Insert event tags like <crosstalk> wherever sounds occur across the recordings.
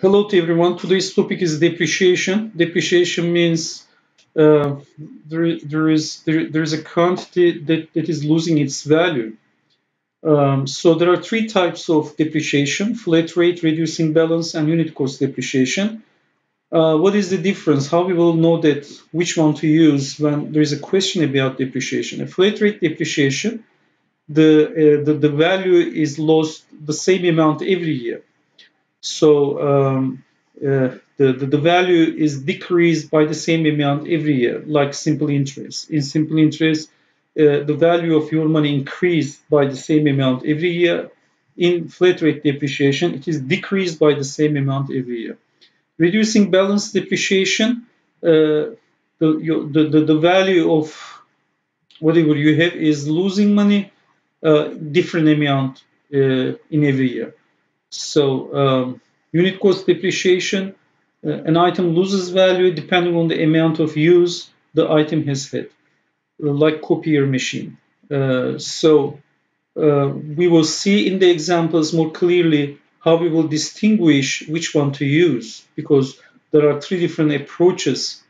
Hello to everyone. Today's topic is depreciation. Depreciation means uh, there, there is there, there is a quantity that, that is losing its value. Um, so there are three types of depreciation: flat rate, reducing balance, and unit cost depreciation. Uh, what is the difference? How we will know that which one to use when there is a question about depreciation? A flat rate depreciation, the, uh, the, the value is lost the same amount every year. So um, uh, the, the, the, value is decreased by the same amount every year, like simple interest. In simple interest, uh, the value of your money increased by the same amount every year. In flat rate depreciation, it is decreased by the same amount every year. Reducing balance depreciation, uh, the, your, the, the, the, value of whatever you have is losing money, uh, different amount uh, in every year. So um, unit cost depreciation, uh, an item loses value depending on the amount of use the item has had, like copier machine. Uh, so uh, we will see in the examples more clearly how we will distinguish which one to use because there are three different approaches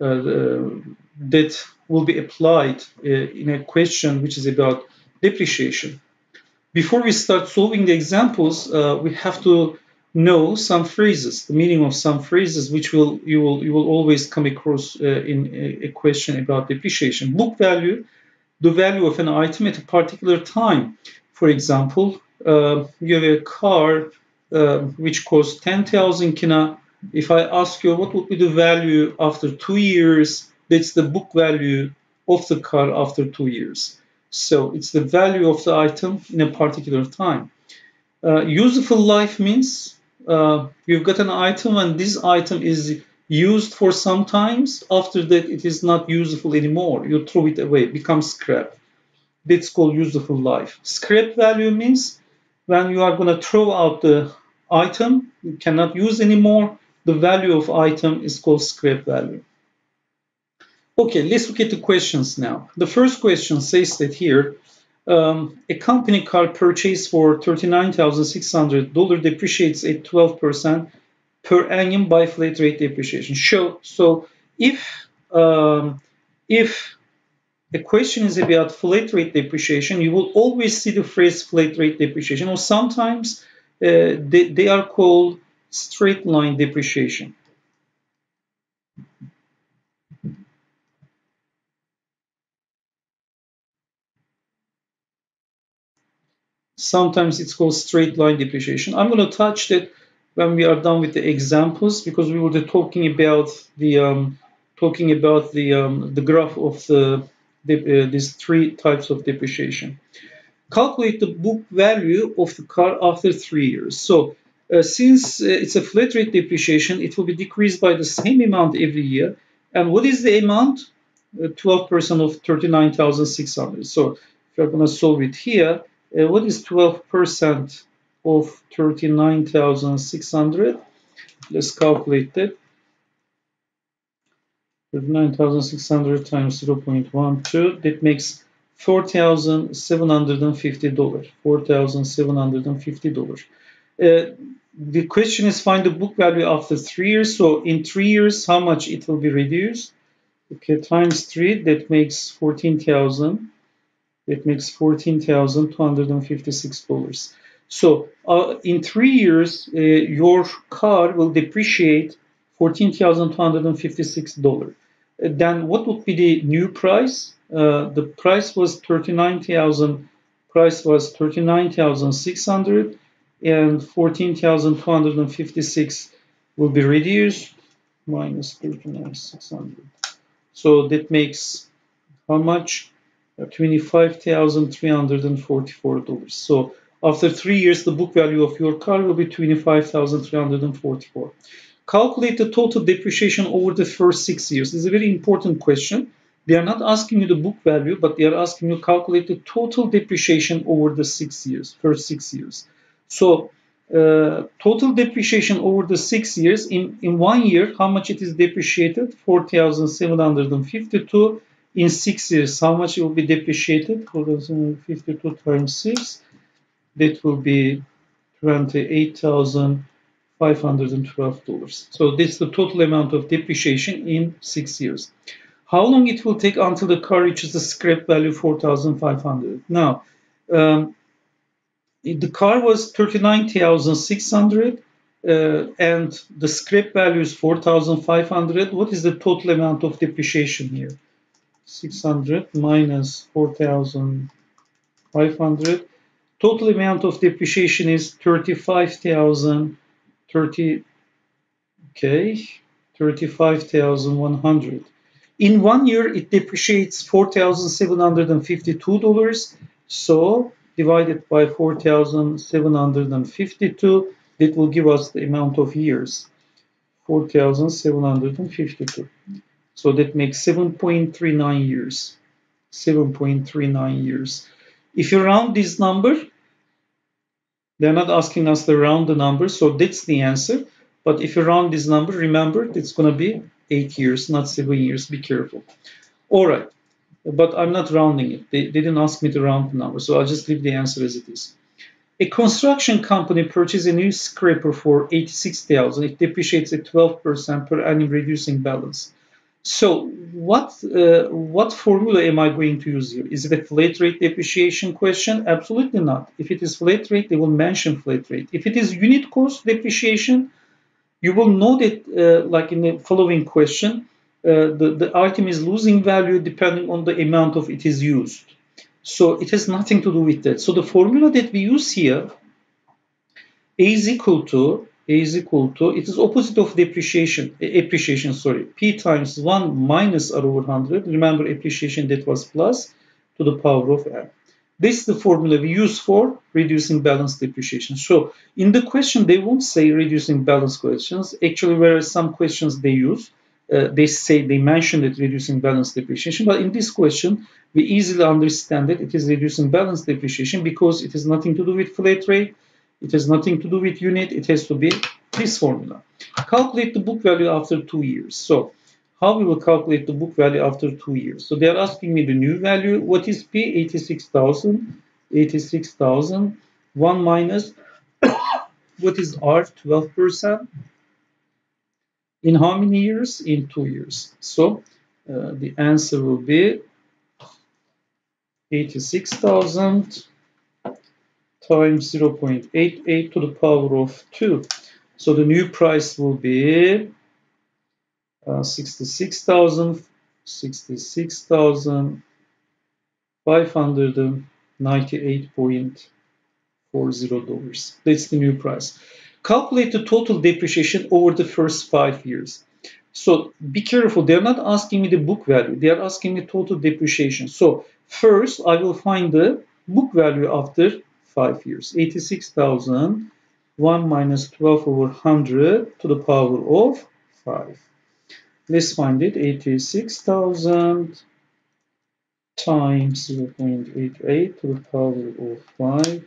uh, that will be applied uh, in a question which is about depreciation before we start solving the examples, uh, we have to know some phrases, the meaning of some phrases, which will you will you will always come across uh, in a, question about depreciation. Book value, the value of an item at a particular time. For example, uh, you have a car uh, which costs 10,000 kina. If I ask you what would be the value after two years, that's the book value of the car after two years. So it's the value of the item in a particular time. Uh, useful life means uh, you've got an item and this item is used for some times. After that, it is not useful anymore. You throw it away, becomes scrap. That's called useful life. Scrap value means when you are going to throw out the item, you cannot use anymore. The value of item is called scrap value. Okay, let's look at the questions now. The first question says that here, um, a company car purchased for $39,600 depreciates at 12% per annum by flat rate depreciation. So, so if um, if the question is about flat rate depreciation, you will always see the phrase flat rate depreciation, or sometimes uh, they, they are called straight line depreciation. Sometimes it's called straight line depreciation. I'm going to touch that when we are done with the examples because we were talking about the um, talking about the um, the graph of the, the uh, these three types of depreciation. Calculate the book value of the car after three years. So uh, since uh, it's a flat rate depreciation, it will be decreased by the same amount every year. And what is the amount? 12% uh, of 39,600. So if you're going to solve it here, uh, what is 12% of 39,600? Let's calculate that. 39,600 times 0.12, that makes $4,750. $4,750. Uh, the question is find the book value after three years. So in three years, how much it will be reduced? Okay, times three, that makes 14,000 it makes $14,256. So uh, in three years, uh, your car will depreciate $14,256. Uh, then what would be the new price? Uh, the price was 39,000. Price was 39,600, and 14,256 will be reduced minus 39,600. So that makes how much? $25,344. So after three years, the book value of your car will be 25,344. Calculate the total depreciation over the first six years. This is a very important question. They are not asking you the book value, but they are asking you calculate the total depreciation over the six years, first six years. So uh, total depreciation over the six years, in, in one year, how much it is depreciated? 4,752 in six years, how much it will be depreciated? 52 times 6, that will be $28,512. So this is the total amount of depreciation in six years. How long it will take until the car reaches the scrap value 4,500? Now, um, the car was 39,600 uh, and the scrap value is 4,500. What is the total amount of depreciation here? 600 minus 4,500. Total amount of depreciation is 35,000, 30, okay, 35,100. In one year, it depreciates $4,752. So divided by 4,752, it will give us the amount of years, 4,752. So that makes 7.39 years. 7.39 years. If you round this number, they're not asking us to round the number, so that's the answer. But if you round this number, remember it's going to be 8 years, not 7 years. Be careful. All right. But I'm not rounding it. They, they didn't ask me to round the number, so I'll just leave the answer as it is. A construction company purchases a new scraper for 86,000. It depreciates at 12% per annum, reducing balance. So what uh, what formula am I going to use here? Is it a flat rate depreciation question? Absolutely not. If it is flat rate, they will mention flat rate. If it is unit cost depreciation, you will know that, uh, like in the following question, uh, the, the item is losing value depending on the amount of it is used. So it has nothing to do with that. So the formula that we use here is equal to is equal to, it is opposite of depreciation, appreciation, sorry, P times 1 minus R over 100. Remember appreciation that was plus to the power of N. This is the formula we use for reducing balance depreciation. So in the question, they won't say reducing balance questions. Actually, whereas some questions they use, uh, they say they mention it reducing balance depreciation. But in this question, we easily understand that it is reducing balance depreciation because it has nothing to do with flat rate it has nothing to do with unit. It has to be this formula. Calculate the book value after two years. So how we will calculate the book value after two years. So they are asking me the new value. What is P? 86,000. 86,000. 1 minus <coughs> what is R? 12%. In how many years? In two years. So uh, the answer will be 86,000 times 0.88 to the power of 2. So the new price will be uh, 66,000, 66,598.40 dollars. That's the new price. Calculate the total depreciation over the first five years. So be careful, they're not asking me the book value, they are asking me total depreciation. So first I will find the book value after 5 years. 86,000 1 minus 12 over 100 to the power of 5. Let's find it. 86,000 times 0.88 to the power of 5.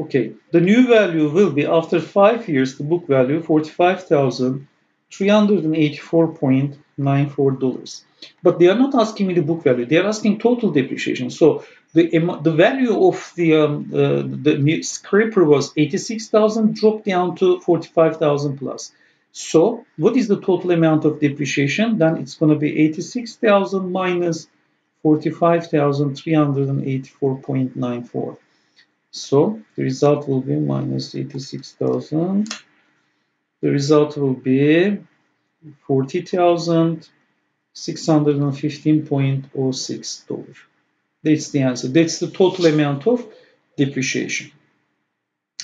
Okay, the new value will be after 5 years, the book value 45,000 $384.94. But they are not asking me the book value. They are asking total depreciation. So the, the value of the, um, uh, the scraper was 86,000 dropped down to 45,000 plus. So what is the total amount of depreciation? Then it's going to be 86,000 minus 45,384.94. So the result will be minus 86,000 the result will be 40,615.06 dollars. That's the answer. That's the total amount of depreciation.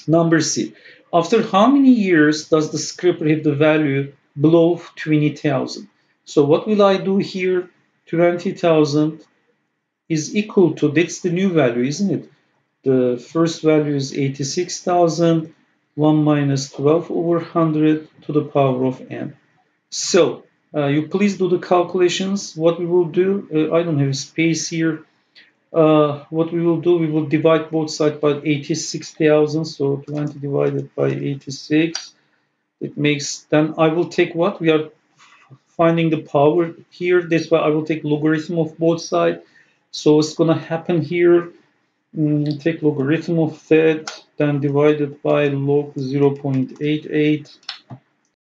Number C. After how many years does the scraper have the value below 20,000? So what will I do here? 20,000 is equal to, that's the new value, isn't it? The first value is 86,000, 1 minus 12 over 100 to the power of n. So uh, you please do the calculations. What we will do, uh, I don't have space here uh, what we will do, we will divide both sides by 86,000. So 20 divided by 86. It makes, then I will take what? We are finding the power here. That's why I will take logarithm of both sides. So it's going to happen here. Mm, take logarithm of that, then divided by log 0.88